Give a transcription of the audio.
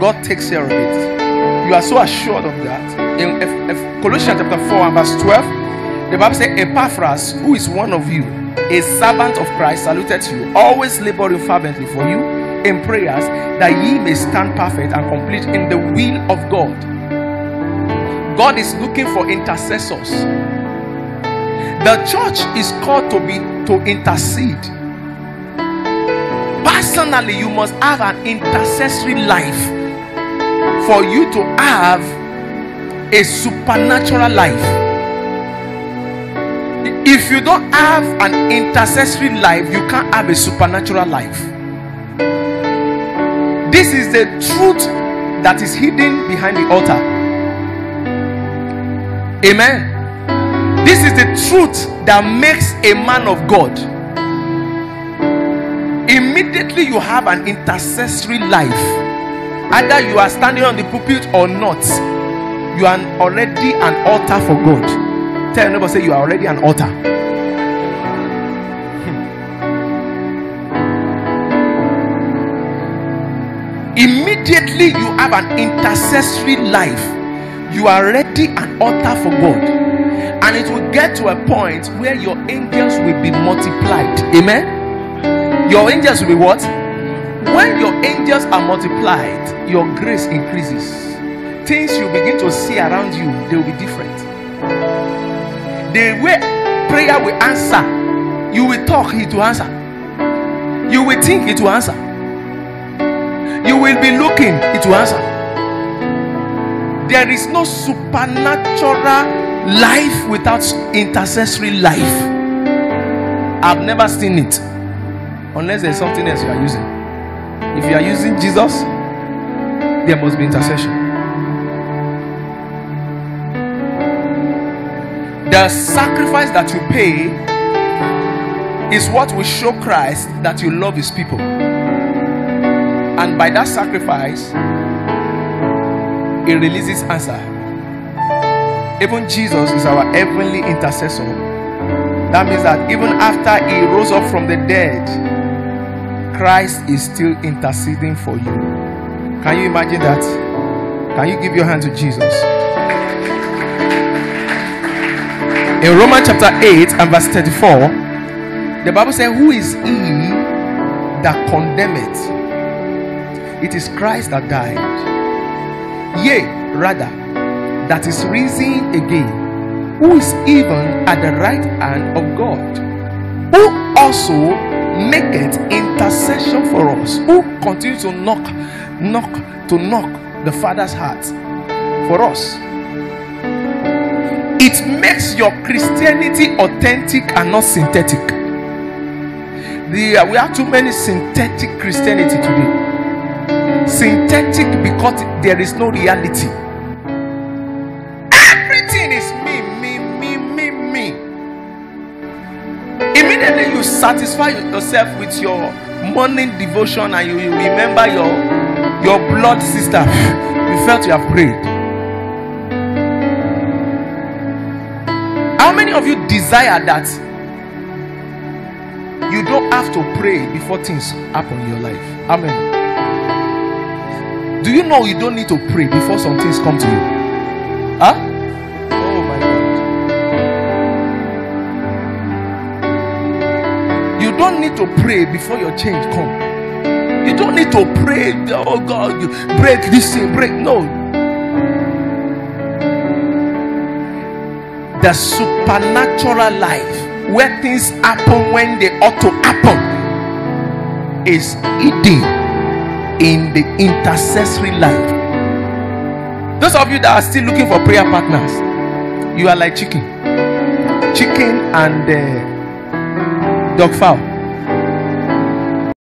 God takes care of it. You are so assured of that. In F- F- Colossians chapter 4 and verse 12, the Bible says, Epaphras, who is one of you, a servant of Christ, saluted you, always laboring fervently for you in prayers, that ye may stand perfect and complete in the will of God. God is looking for intercessors. The church is called to be to intercede. Personally, you must have an intercessory life for you to have a supernatural life. If you don't have an intercessory life, you can't have a supernatural life. This is the truth that is hidden behind the altar. Amen. This is the truth that makes a man of God. Immediately you have an intercessory life. Either you are standing on the pulpit or not, you are already an altar for God. Tell your say you are already an altar. Hmm. Immediately you have an intercessory life, you are already an altar for God. And it will get to a point where your angels will be multiplied. Amen. Your angels will be what? When your angels are multiplied, your grace increases. Things you begin to see around you, they will be different. The way prayer will answer, you will talk, it will answer. You will think, it will answer. You will be looking, it will answer. There is no supernatural life without intercessory life. I've never seen it unless there's something else you are using. If you are using Jesus, there must be intercession. The sacrifice that you pay is what will show Christ that you love his people. And by that sacrifice, it releases answer. Even Jesus is our heavenly intercessor. That means that even after he rose up from the dead, Christ is still interceding for you. Can you imagine that? Can you give your hand to Jesus? In Romans chapter 8 and verse 34, the Bible says, Who is he that condemneth? It is Christ that died. Yea, rather, that is risen again, who is even at the right hand of God, who also maketh intercession for us, who continues to knock, knock, to knock the Father's heart for us. It makes your Christianity authentic and not synthetic. The, uh, we have too many synthetic Christianity today. Synthetic because there is no reality. Satisfy yourself with your morning devotion and you remember your your blood sister. You felt you have prayed. How many of you desire that you don't have to pray before things happen in your life? Amen. Do you know you don't need to pray before some things come to you? Don't need to pray before your change come. You don't need to pray. Oh God, you break this thing, break. No. The supernatural life where things happen when they ought to happen is hidden in the intercessory life. Those of you that are still looking for prayer partners, you are like chicken, chicken and uh, dog fowl.